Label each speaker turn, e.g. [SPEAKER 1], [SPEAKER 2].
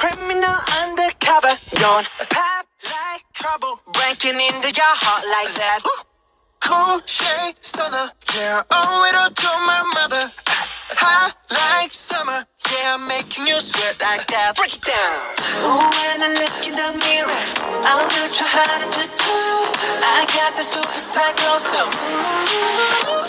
[SPEAKER 1] criminal undercover. Don't pop like trouble, breaking into your heart like that. Cool shade stunner, yeah, owe it all to my mother. Hot like summer, yeah, I'm making you sweat like that. Break it down. Ooh, when I look in the mirror, I'm not sure how to do. I got the superstar glow, so ooh,